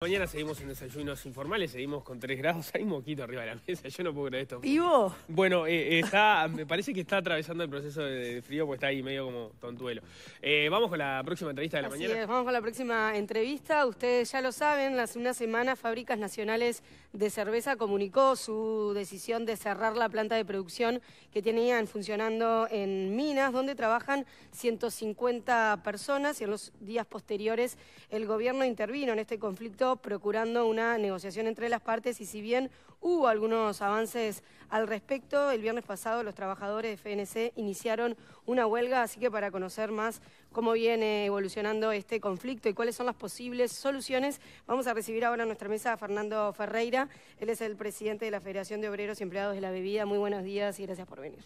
Mañana seguimos en desayunos informales, seguimos con 3 grados, hay moquito arriba de la mesa, yo no puedo creer esto. ¿Vivo? Bueno, eh, está, me parece que está atravesando el proceso de frío porque está ahí medio como tontuelo. Eh, vamos con la próxima entrevista de la Así mañana. es, vamos con la próxima entrevista. Ustedes ya lo saben, hace una semana Fábricas Nacionales de Cerveza comunicó su decisión de cerrar la planta de producción que tenían funcionando en Minas, donde trabajan 150 personas y en los días posteriores el gobierno intervino en este conflicto procurando una negociación entre las partes y si bien hubo algunos avances al respecto, el viernes pasado los trabajadores de FNC iniciaron una huelga, así que para conocer más cómo viene evolucionando este conflicto y cuáles son las posibles soluciones, vamos a recibir ahora en nuestra mesa a Fernando Ferreira. Él es el presidente de la Federación de Obreros y Empleados de la Bebida. Muy buenos días y gracias por venir.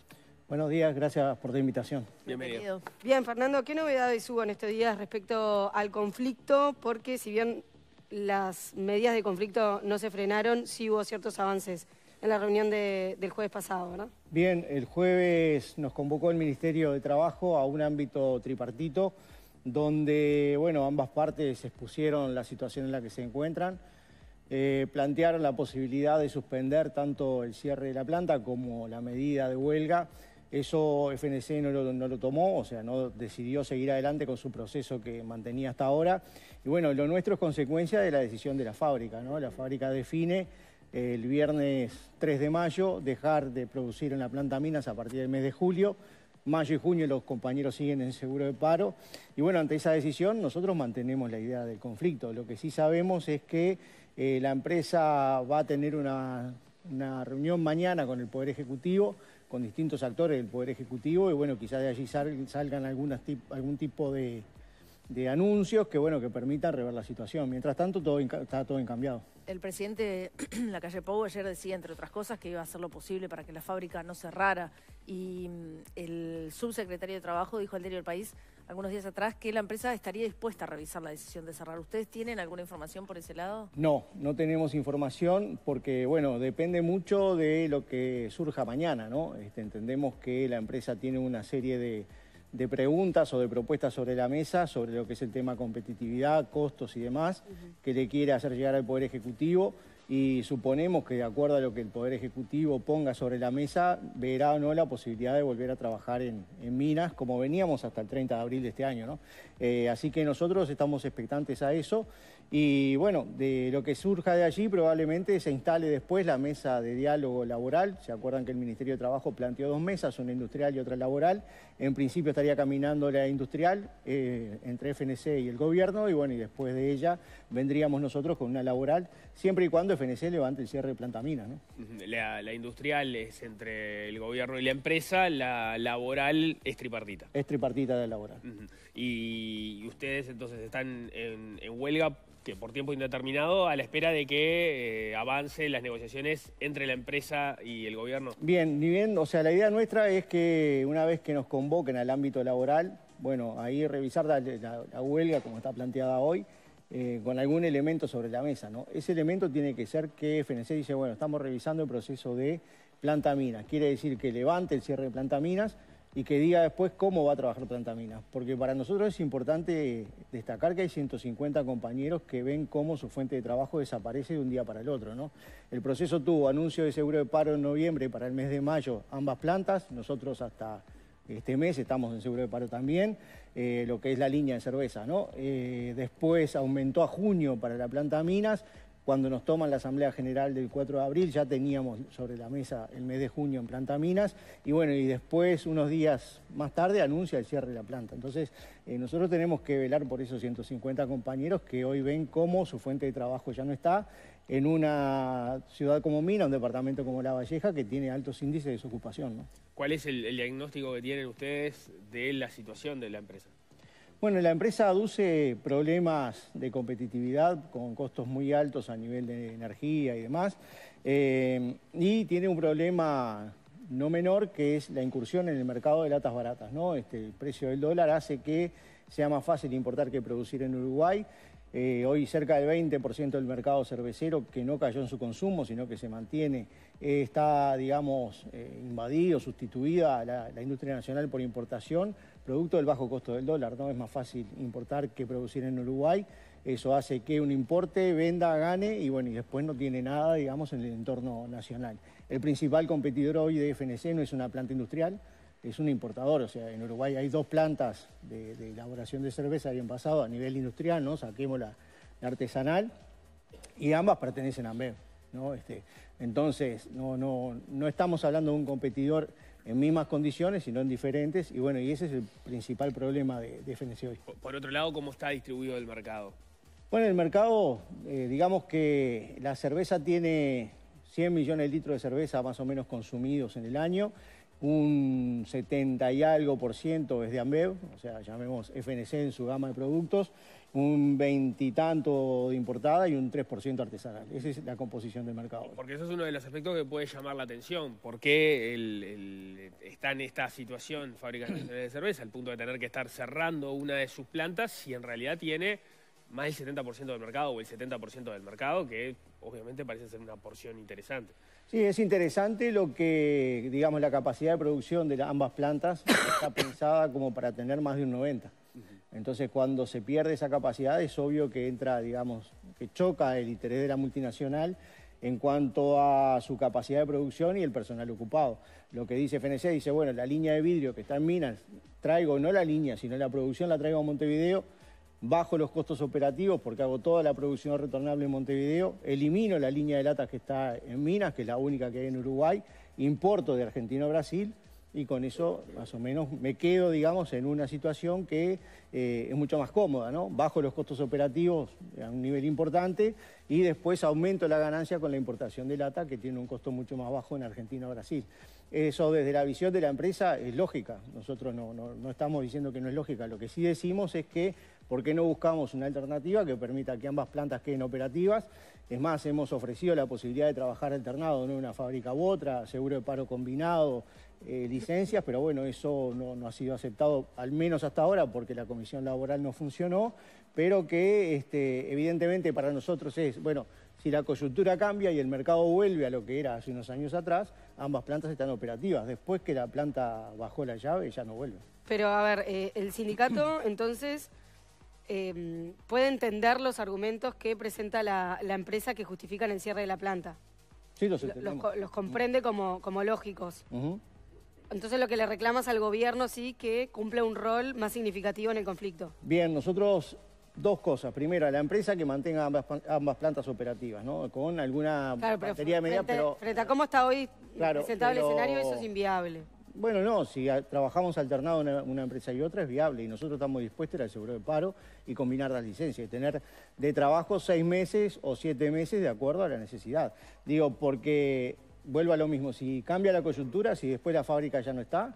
Buenos días, gracias por la invitación. Bienvenido. Bien, Fernando, ¿qué novedades hubo en estos días respecto al conflicto? Porque si bien las medidas de conflicto no se frenaron, sí hubo ciertos avances en la reunión de- del jueves pasado, ¿verdad? Bien, el jueves nos convocó el Ministerio de Trabajo a un ámbito tripartito donde, bueno, ambas partes expusieron la situación en la que se encuentran, eh, plantearon la posibilidad de suspender tanto el cierre de la planta como la medida de huelga. Eso FNC no lo, tomó, o sea, no decidió seguir adelante con su proceso que mantenía hasta ahora. Y bueno, lo nuestro es consecuencia de la decisión de la fábrica, ¿no? La fábrica define eh, el viernes 3 de mayo dejar de producir en la planta Minas a partir del mes de julio. Mayo y junio los compañeros siguen en seguro de paro. Y bueno, ante esa decisión nosotros mantenemos la idea del conflicto. Lo que sí sabemos es que eh, la empresa va a tener una reunión mañana con el Poder Ejecutivo, con distintos actores del Poder Ejecutivo, y bueno, quizás de allí sal- salgan algunas tip- algún tipo de, de anuncios que, bueno, que permitan rever la situación. Mientras tanto, todo está todo encambiado. El presidente en la calle Pou ayer decía, entre otras cosas, que iba a hacer lo posible para que la fábrica no cerrara. Y mm, el subsecretario de Trabajo dijo al diario El País algunos días atrás que la empresa estaría dispuesta a revisar la decisión de cerrar. ¿Ustedes tienen alguna información por ese lado? No, no tenemos información porque, bueno, depende mucho de lo que surja mañana, ¿no? Este, entendemos que la empresa tiene una serie de, de preguntas o de propuestas sobre la mesa sobre lo que es el tema competitividad, costos y demás, que le quiere hacer llegar al Poder Ejecutivo y suponemos que de acuerdo a lo que el Poder Ejecutivo ponga sobre la mesa, verá o no la posibilidad de volver a trabajar en, minas, como veníamos hasta el 30 de abril de este año. ¿no? Eh, así que nosotros estamos expectantes a eso y bueno, de lo que surja de allí probablemente se instale después la mesa de diálogo laboral. Se acuerdan que el Ministerio de Trabajo planteó dos mesas, una industrial y otra laboral. En principio estaría caminando la industrial eh, entre FNC y el gobierno y bueno, y después de ella vendríamos nosotros con una laboral, siempre y cuando FNC levante el cierre de planta mina. ¿no? La, la industrial es entre el gobierno y la empresa, la laboral es tripartita. Es tripartita la laboral. Y ustedes entonces están en, en huelga que por tiempo indeterminado a la espera de que eh, avancen las negociaciones entre la empresa y el gobierno. Bien, ni bien, o sea, la idea nuestra es que una vez que nos convoquen al ámbito laboral, bueno, ahí revisar la, la- la huelga como está planteada hoy, eh, con algún elemento sobre la mesa, ¿no? Ese elemento tiene que ser que FNC dice, bueno, estamos revisando el proceso de planta minas. Quiere decir que levante el cierre de planta minas y que diga después cómo va a trabajar planta minas. Porque para nosotros es importante destacar que hay 150 compañeros que ven cómo su fuente de trabajo desaparece de un día para el otro, ¿no? El proceso tuvo anuncio de seguro de paro en noviembre para el mes de mayo, ambas plantas, nosotros hasta este mes estamos en seguro de paro también, eh, lo que es la línea de cerveza, ¿no? Eh, después aumentó a junio para la planta Minas, cuando nos toman la Asamblea General del 4 de abril ya teníamos sobre la mesa el mes de junio en planta Minas y bueno, y después unos días más tarde anuncia el cierre de la planta. Entonces eh, nosotros tenemos que velar por esos 150 compañeros que hoy ven cómo su fuente de trabajo ya no está en una ciudad como Mina, un departamento como La Valleja que tiene altos índices de desocupación, ¿no? ¿Cuál es el, el diagnóstico que tienen ustedes de la situación de la empresa? Bueno, la empresa aduce problemas de competitividad con costos muy altos a nivel de energía y demás, eh, y tiene un problema no menor que es la incursión en el mercado de latas baratas. ¿no? Este, el precio del dólar hace que sea más fácil importar que producir en Uruguay. Eh, hoy cerca del 20% del mercado cervecero que no cayó en su consumo, sino que se mantiene, eh, está, digamos, eh, invadido, sustituida la, la industria nacional por importación, producto del bajo costo del dólar. ¿no? Es más fácil importar que producir en Uruguay. Eso hace que un importe, venda, gane y bueno, y después no tiene nada, digamos, en el entorno nacional. El principal competidor hoy de FNC no es una planta industrial, es un importador. O sea, en Uruguay hay dos plantas de, elaboración de cerveza bien pasado a nivel industrial, ¿no? Saquemos la, artesanal y ambas pertenecen a Ambev, ¿no? Este, entonces, no, no, no estamos hablando de un competidor en mismas condiciones, sino en diferentes, y bueno, y ese es el principal problema de, de FNC hoy. Por otro lado, ¿cómo está distribuido el mercado? Bueno, el mercado, eh, digamos que la cerveza tiene 100 millones de litros de cerveza más o menos consumidos en el año, un 70 y algo por ciento es de Ambev, o sea, llamemos FNC en su gama de productos, un veintitanto de importada y un 3% artesanal. Esa es la composición del mercado. Porque eso es uno de los aspectos que puede llamar la atención. ¿Por qué está en esta situación Fábricas Nacionales de Cerveza, al punto de tener que estar cerrando una de sus plantas si en realidad tiene más del 70% del mercado o el 70% del mercado, que obviamente parece ser una porción interesante? Sí, es interesante lo que, digamos, la capacidad de producción de ambas plantas está pensada como para tener más de un 90. Entonces, cuando se pierde esa capacidad, es obvio que entra, digamos, que choca el interés de la multinacional en cuanto a su capacidad de producción y el personal ocupado. Lo que dice FNC, dice, bueno, la línea de vidrio que está en Minas, traigo no la línea, sino la producción la traigo a Montevideo, bajo los costos operativos porque hago toda la producción retornable en Montevideo, elimino la línea de latas que está en Minas, que es la única que hay en Uruguay, importo de Argentina a Brasil y con eso más o menos me quedo, digamos, en una situación que eh, es mucho más cómoda, ¿no? Bajo los costos operativos a un nivel importante y después aumento la ganancia con la importación de lata que tiene un costo mucho más bajo en Argentina o Brasil. Eso desde la visión de la empresa es lógica, nosotros no, no estamos diciendo que no es lógica, lo que sí decimos es que ¿Por qué no buscamos una alternativa que permita que ambas plantas queden operativas? Es más, hemos ofrecido la posibilidad de trabajar alternado, no en una fábrica u otra, seguro de paro combinado, eh, licencias, pero bueno, eso no, ha sido aceptado, al menos hasta ahora, porque la comisión laboral no funcionó, pero que este, evidentemente para nosotros es, bueno, si la coyuntura cambia y el mercado vuelve a lo que era hace unos años atrás, ambas plantas están operativas. Después que la planta bajó la llave, ya no vuelve. Pero a ver, eh, el sindicato entonces eh, puede entender los argumentos que presenta la, empresa que justifican el cierre de la planta. Sí, los, los, comprende como, como lógicos. Entonces lo que le reclamas al gobierno sí que cumple un rol más significativo en el conflicto. Bien, nosotros dos cosas. Primero, a la empresa que mantenga ambas, plantas operativas, ¿no? Con alguna batería media, pero... Frente a cómo está hoy presentable el escenario, eso es inviable. Bueno, no, si trabajamos alternado una, una, empresa y otra es viable y nosotros estamos dispuestos al seguro de paro y combinar las licencias y tener de trabajo seis meses o siete meses de acuerdo a la necesidad. Digo, porque vuelvo a lo mismo, si cambia la coyuntura, si después la fábrica ya no está,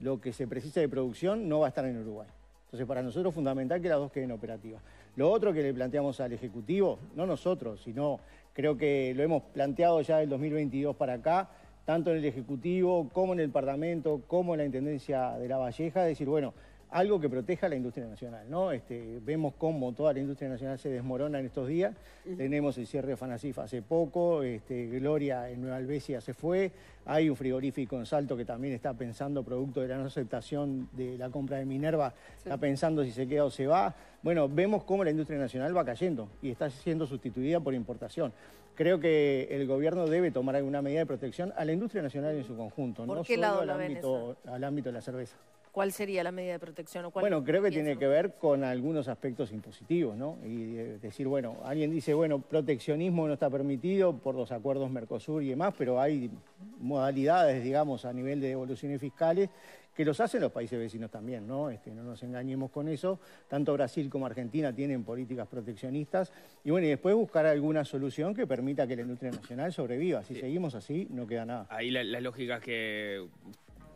lo que se precisa de producción no va a estar en Uruguay. Entonces, para nosotros es fundamental que las dos queden operativas. Lo otro que le planteamos al Ejecutivo, no nosotros, sino creo que lo hemos planteado ya del 2022 para acá, tanto en el Ejecutivo como en el Parlamento, como en la Intendencia de La Valleja, decir, bueno, algo que proteja a la industria nacional. ¿no? Este, vemos cómo toda la industria nacional se desmorona en estos días. Tenemos el cierre de Fanacif hace poco, este, Gloria en Nueva Albesia se fue, hay un frigorífico en Salto que también está pensando, producto de la no aceptación de la compra de Minerva, está pensando si se queda o se va. Bueno, vemos cómo la industria nacional va cayendo y está siendo sustituida por importación. Creo que el gobierno debe tomar alguna medida de protección a la industria nacional en su conjunto, no solo al ámbito, al ámbito de la cerveza. ¿Cuál sería la medida de protección? bueno, creo que tiene que ver con algunos aspectos impositivos, ¿no? Y decir, bueno, alguien dice, bueno, proteccionismo no está permitido por los acuerdos Mercosur y demás, pero hay modalidades, digamos, a nivel de devoluciones fiscales que los hacen los países vecinos también, ¿no? Este, no nos engañemos con eso. Tanto Brasil como Argentina tienen políticas proteccionistas. Y bueno, y después buscar alguna solución que permita que la industria nacional sobreviva. Si seguimos así, no queda nada. Ahí la, las lógicas que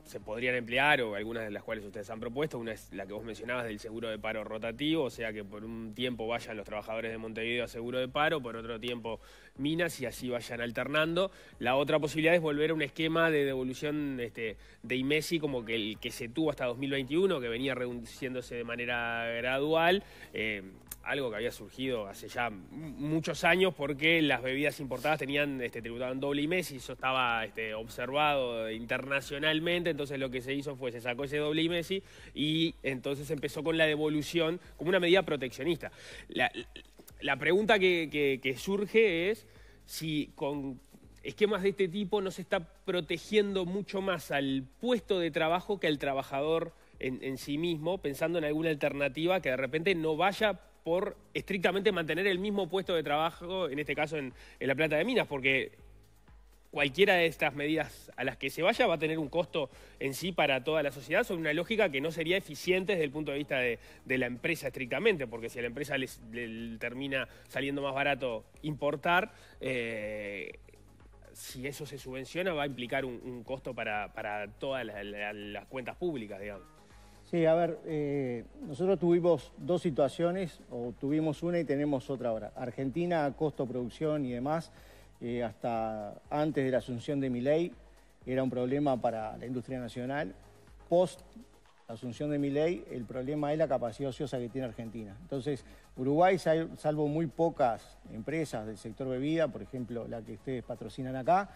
se podrían emplear o algunas de las cuales ustedes han propuesto. Una es la que vos mencionabas del seguro de paro rotativo, o sea que por un tiempo vayan los trabajadores de Montevideo a seguro de paro, por otro tiempo Minas y así vayan alternando. La otra posibilidad es volver a un esquema de devolución este, de IMESI como que el que se tuvo hasta 2021, que venía reduciéndose de manera gradual. Eh, algo que había surgido hace ya muchos años porque las bebidas importadas tenían, este, tributaban doble y mes y eso estaba este, observado internacionalmente, entonces lo que se hizo fue, se sacó ese doble y Messi y entonces empezó con la devolución como una medida proteccionista. La, pregunta que, surge es si con esquemas de este tipo no se está protegiendo mucho más al puesto de trabajo que al trabajador en, sí mismo, pensando en alguna alternativa que de repente no vaya por estrictamente mantener el mismo puesto de trabajo, en este caso en, la planta de minas, porque cualquiera de estas medidas a las que se vaya va a tener un costo en sí para toda la sociedad sobre una lógica que no sería eficiente desde el punto de vista de, la empresa estrictamente, porque si a la empresa le termina saliendo más barato importar, eh, si eso se subvenciona va a implicar un, costo para, todas las cuentas públicas, digamos. Sí, a ver, eh, nosotros tuvimos dos situaciones, o tuvimos una y tenemos otra ahora. Argentina, costo, producción y demás, eh, hasta antes de la asunción de mi ley, era un problema para la industria nacional. Post asunción de mi ley, el problema es la capacidad ociosa que tiene Argentina. Entonces, Uruguay, salvo muy pocas empresas del sector bebida, por ejemplo, la que ustedes patrocinan acá,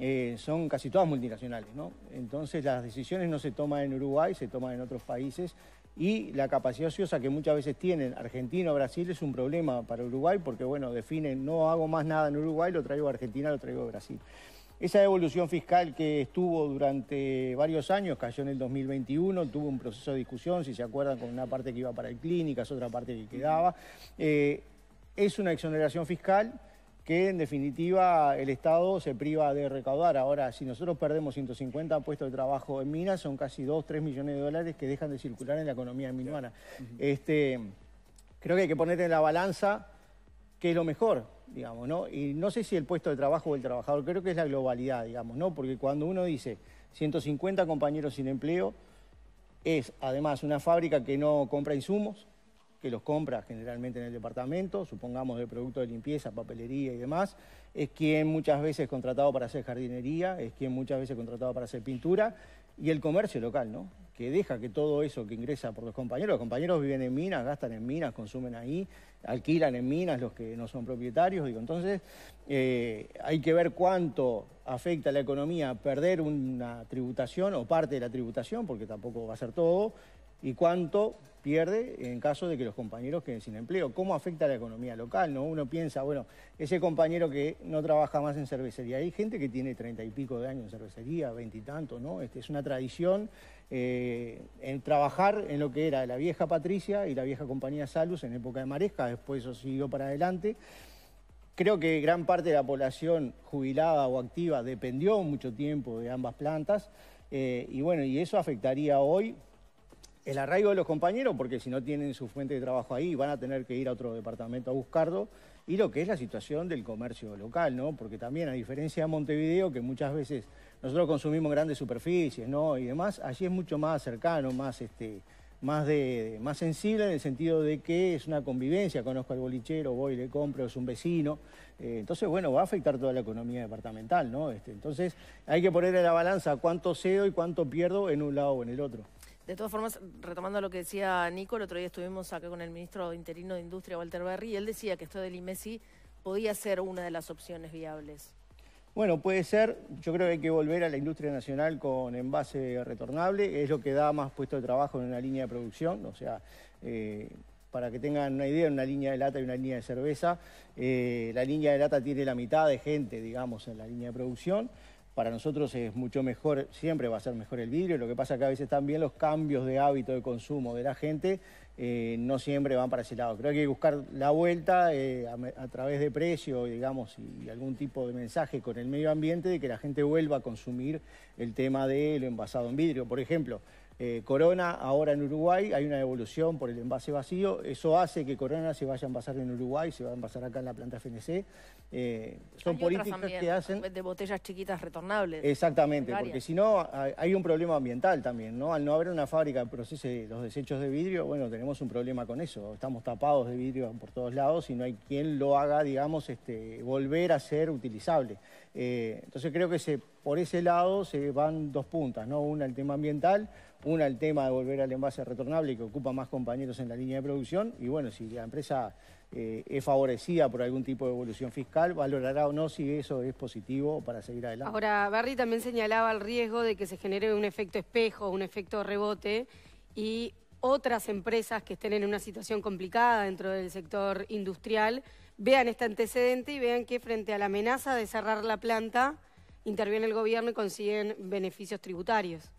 eh, son casi todas multinacionales, ¿no? Entonces, las decisiones no se toman en Uruguay, se toman en otros países y la capacidad ociosa que muchas veces tienen Argentina o Brasil es un problema para Uruguay porque, bueno, definen, no hago más nada en Uruguay, lo traigo a Argentina, lo traigo a Brasil. Esa evolución fiscal que estuvo durante varios años, cayó en el 2021, tuvo un proceso de discusión, si se acuerdan, con una parte que iba para el clínicas, otra parte que quedaba. Eh, es una exoneración fiscal que en definitiva el Estado se priva de recaudar. Ahora, si nosotros perdemos 150 puestos de trabajo en minas, son casi 2, 3 millones de dólares que dejan de circular en la economía minuana. este, creo que hay que poner en la balanza qué es lo mejor digamos, ¿no? Y no sé si el puesto de trabajo o el trabajador, creo que es la globalidad, digamos, ¿no? Porque cuando uno dice 150 compañeros sin empleo, es además una fábrica que no compra insumos, que los compra generalmente en el departamento, supongamos de productos de limpieza, papelería y demás, es quien muchas veces es contratado para hacer jardinería, es quien muchas veces es contratado para hacer pintura, y el comercio local, ¿no? Que deja que todo eso que ingresa por los compañeros, los compañeros viven en minas, gastan en minas, consumen ahí, alquilan en minas los que no son propietarios, digo, entonces eh, hay que ver cuánto afecta a la economía perder una tributación o parte de la tributación, porque tampoco va a ser todo, y cuánto pierde en caso de que los compañeros queden sin empleo. ¿Cómo afecta a la economía local? ¿no? Uno piensa, bueno, ese compañero que no trabaja más en cervecería, hay gente que tiene treinta y pico de años en cervecería, veintitantos, ¿no? Este, es una tradición eh, en trabajar en lo que era la vieja Patricia y la vieja compañía Salus en época de Maresca, después eso siguió para adelante. Creo que gran parte de la población jubilada o activa dependió mucho tiempo de ambas plantas eh, y bueno, y eso afectaría hoy el arraigo de los compañeros, porque si no tienen su fuente de trabajo ahí, van a tener que ir a otro departamento a buscarlo, y lo que es la situación del comercio local, ¿no? Porque también, a diferencia de Montevideo, que muchas veces nosotros consumimos grandes superficies, ¿no? Y demás, allí es mucho más cercano, más este más, de, más sensible en el sentido de que es una convivencia, conozco al bolichero, voy, le compro, es un vecino. Eh, entonces, bueno, va a afectar toda la economía departamental, ¿no? Este, entonces, hay que poner en la balanza cuánto cedo y cuánto pierdo en un lado o en el otro. De todas formas, retomando lo que decía Nico, el otro día estuvimos acá con el ministro interino de Industria, Walter Berry, y él decía que esto del IMESI podía ser una de las opciones viables. Bueno, puede ser. Yo creo que hay que volver a la industria nacional con envase retornable. Es lo que da más puesto de trabajo en una línea de producción. O sea, eh, para que tengan una idea, una línea de lata y una línea de cerveza, eh, la línea de lata tiene la mitad de gente, digamos, en la línea de producción. Para nosotros es mucho mejor, siempre va a ser mejor el vidrio, lo que pasa que a veces también los cambios de hábito de consumo de la gente eh, no siempre van para ese lado. Creo que hay que buscar la vuelta eh, a, través de precio, digamos, y, algún tipo de mensaje con el medio ambiente de que la gente vuelva a consumir el tema de lo envasado en vidrio. Por ejemplo, eh, Corona, ahora en Uruguay, hay una evolución por el envase vacío. Eso hace que Corona se vaya a envasar en Uruguay, se va a envasar acá en la planta FNC. Eh, son políticas que hacen... De botellas chiquitas retornables. Exactamente, porque si no hay un problema ambiental también, ¿no? Al no haber una fábrica que procese los desechos de vidrio, bueno, tenemos un problema con eso. Estamos tapados de vidrio por todos lados y no hay quien lo haga, digamos, este, volver a ser utilizable. Eh, entonces creo que se, por ese lado se van dos puntas, ¿no? Una el tema ambiental, Una, el tema de volver al envase retornable que ocupa más compañeros en la línea de producción. Y bueno, si la empresa eh, es favorecida por algún tipo de evolución fiscal, valorará o no si eso es positivo para seguir adelante. Ahora, Barry también señalaba el riesgo de que se genere un efecto espejo, un efecto rebote y otras empresas que estén en una situación complicada dentro del sector industrial vean este antecedente y vean que frente a la amenaza de cerrar la planta interviene el gobierno y consiguen beneficios tributarios.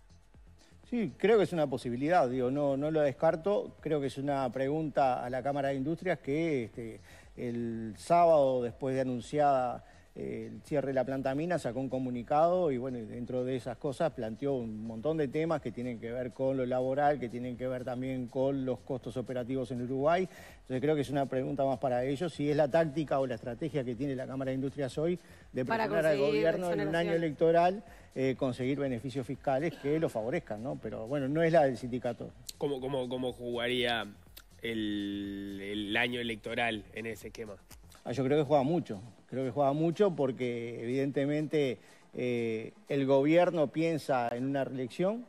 Sí, creo que es una posibilidad, digo, no, no lo descarto, creo que es una pregunta a la Cámara de Industrias que este, el sábado, después de anunciada el cierre de la planta mina, sacó un comunicado y bueno, dentro de esas cosas planteó un montón de temas que tienen que ver con lo laboral, que tienen que ver también con los costos operativos en Uruguay. Entonces creo que es una pregunta más para ellos, si es la táctica o la estrategia que tiene la Cámara de Industrias hoy de preparar al gobierno en un año electoral eh, conseguir beneficios fiscales que lo favorezcan, ¿no? Pero bueno, no es la del sindicato. ¿Cómo, cómo, cómo jugaría el, el año electoral en ese esquema? Ah, yo creo que juega mucho, creo que juega mucho porque evidentemente eh, el gobierno piensa en una reelección.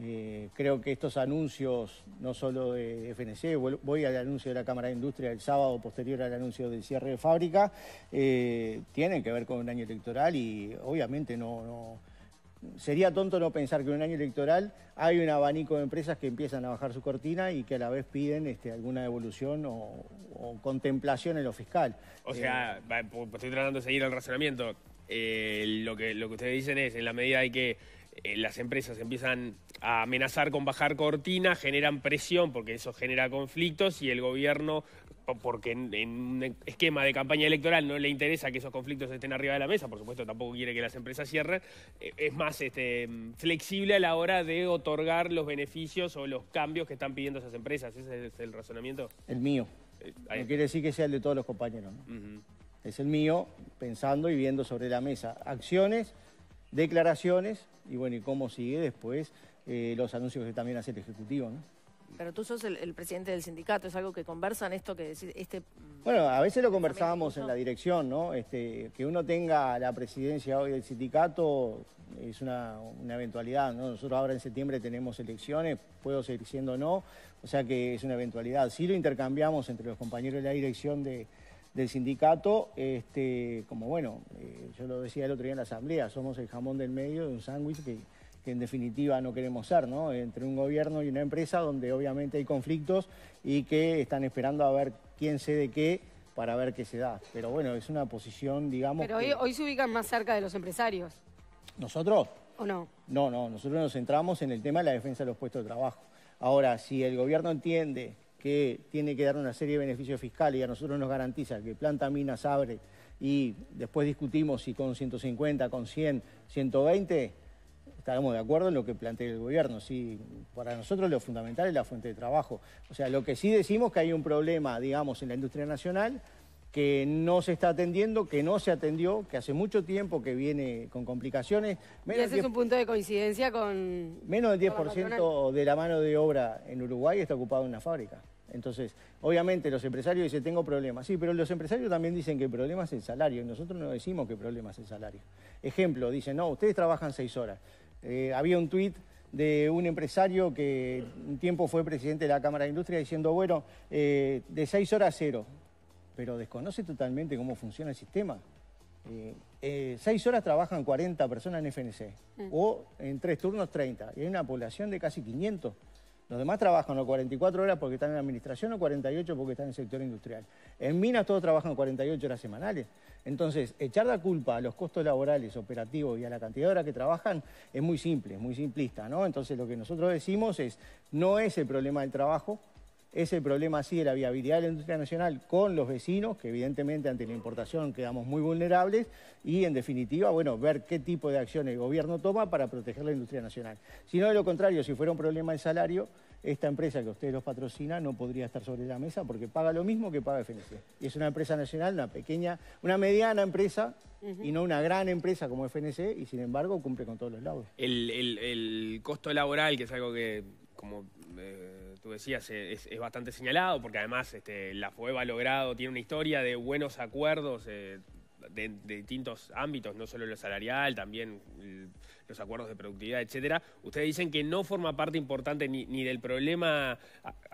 Eh, creo que estos anuncios, no solo de FNC, voy al anuncio de la Cámara de Industria el sábado posterior al anuncio del cierre de fábrica, eh, tienen que ver con un año electoral y obviamente no sería tonto no pensar que en un año electoral hay un abanico de empresas que empiezan a bajar su cortina y que a la vez piden este, alguna evolución o, contemplación en lo fiscal. O sea, eh, estoy tratando de seguir el razonamiento. Eh, lo, que, lo que ustedes dicen es, en la medida de que eh, las empresas empiezan a amenazar con bajar cortina, generan presión porque eso genera conflictos y el gobierno, porque en, un esquema de campaña electoral no le interesa que esos conflictos estén arriba de la mesa, por supuesto tampoco quiere que las empresas cierren, eh, es más este, flexible a la hora de otorgar los beneficios o los cambios que están pidiendo esas empresas. ¿Ese es el razonamiento? El mío. Eh, no quiere decir que sea el de todos los compañeros. Es el mío, pensando y viendo sobre la mesa acciones, declaraciones y bueno, y cómo sigue después eh, los anuncios que también hace el Ejecutivo, ¿no? Pero tú sos el, presidente del sindicato, ¿es algo que conversan esto que este mm, Bueno, a veces lo conversábamos en la dirección, ¿no? Este, que uno tenga la presidencia hoy del sindicato es una, eventualidad, ¿no? Nosotros ahora en septiembre tenemos elecciones, puedo seguir siendo no, o sea que es una eventualidad. Sí lo intercambiamos entre los compañeros de la dirección del sindicato, este, como bueno, eh, yo lo decía el otro día en la asamblea, somos el jamón del medio de un sándwich que que en definitiva no queremos ser, ¿no? Entre un gobierno y una empresa donde obviamente hay conflictos y que están esperando a ver quién cede qué para ver qué se da. Pero bueno, es una posición, digamos... Pero hoy, se ubican más cerca de los empresarios. ¿Nosotros? ¿O no? No, no, nosotros nos centramos en el tema de la defensa de los puestos de trabajo. Ahora, si el gobierno entiende que tiene que dar una serie de beneficios fiscales y a nosotros nos garantiza que planta minas abre y después discutimos si con 150, con 100, 120, estaremos de acuerdo en lo que plantea el gobierno. Sí, para nosotros lo fundamental es la fuente de trabajo. O sea, lo que sí decimos que hay un problema, digamos, en la industria nacional que no se está atendiendo, que no se atendió, que hace mucho tiempo que viene con complicaciones. y ese es un punto de coincidencia con... Menos del 10% de la mano de obra en Uruguay está ocupado en una fábrica. Entonces, obviamente los empresarios dicen, tengo problemas. Sí, pero los empresarios también dicen que el problema es el salario. Y nosotros no decimos que el problema es el salario. Ejemplo, dicen, no, ustedes trabajan seis horas. Eh, había un tuit de un empresario que un tiempo fue presidente de la Cámara de Industria diciendo, bueno, eh, de seis horas cero, pero desconoce totalmente cómo funciona el sistema. Eh, seis horas trabajan 40 personas en FNC, mm. o en tres turnos 30, y hay una población de casi 500. Los demás trabajan o 44 horas porque están en administración o 48 porque están en el sector industrial. En minas todos trabajan 48 horas semanales. Entonces, echar la culpa a los costos laborales, operativos y a la cantidad de horas que trabajan es muy simple, es muy simplista, ¿no? Entonces, lo que nosotros decimos es, no es el problema del trabajo, es el problema así de la viabilidad de la industria nacional con los vecinos, que evidentemente ante la importación quedamos muy vulnerables, y en definitiva, bueno, ver qué tipo de acciones el gobierno toma para proteger la industria nacional. Si no, de lo contrario, si fuera un problema de salario, esta empresa que ustedes los patrocina no podría estar sobre la mesa porque paga lo mismo que paga FNC. Y es una empresa nacional, una pequeña, una mediana empresa y no una gran empresa como FNC y sin embargo cumple con todos los lados. El, costo laboral, que es algo que, como eh, tú decías, es, bastante señalado porque además este, la FUEB ha logrado, tiene una historia de buenos acuerdos. Eh, de, distintos ámbitos, no solo lo salarial, también los acuerdos de productividad, etcétera. Ustedes dicen que no forma parte importante ni, ni del problema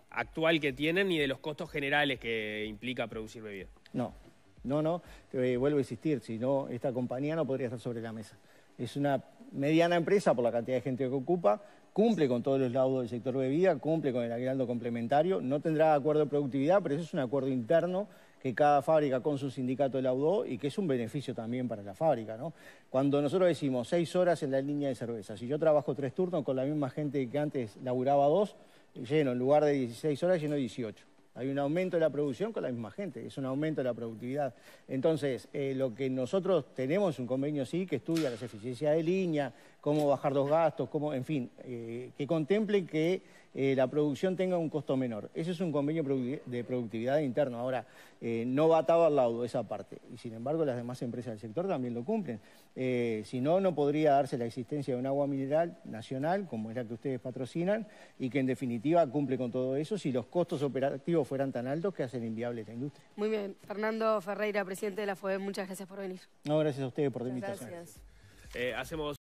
actual que tienen ni de los costos generales que implica producir bebidas. No, no, no, eh, vuelvo a insistir, si no, esta compañía no podría estar sobre la mesa. Es una mediana empresa por la cantidad de gente que ocupa, cumple con todos los laudos del sector bebida, cumple con el aguinaldo complementario, no tendrá acuerdo de productividad, pero eso es un acuerdo interno que cada fábrica con su sindicato laudó y que es un beneficio también para la fábrica. ¿no? Cuando nosotros decimos seis horas en la línea de cerveza, si yo trabajo tres turnos con la misma gente que antes laburaba dos, lleno, en lugar de 16 horas, lleno 18. Hay un aumento de la producción con la misma gente, es un aumento de la productividad. Entonces, eh, lo que nosotros tenemos es un convenio sí que estudia las eficiencias de línea, cómo bajar los gastos, cómo, en fin, eh, que contemple que eh, la producción tenga un costo menor. Ese es un convenio de productividad interno. Ahora, eh, no va atado al laudo esa parte. Y sin embargo, las demás empresas del sector también lo cumplen. si no, no podría darse la existencia de un agua mineral nacional, como es la que ustedes patrocinan, y que en definitiva cumple con todo eso si los costos operativos fueran tan altos que hacen inviable la industria. Muy bien. Fernando Ferreira, presidente de la FOE, muchas gracias por venir. No, gracias a ustedes por la invitación. Gracias. hacemos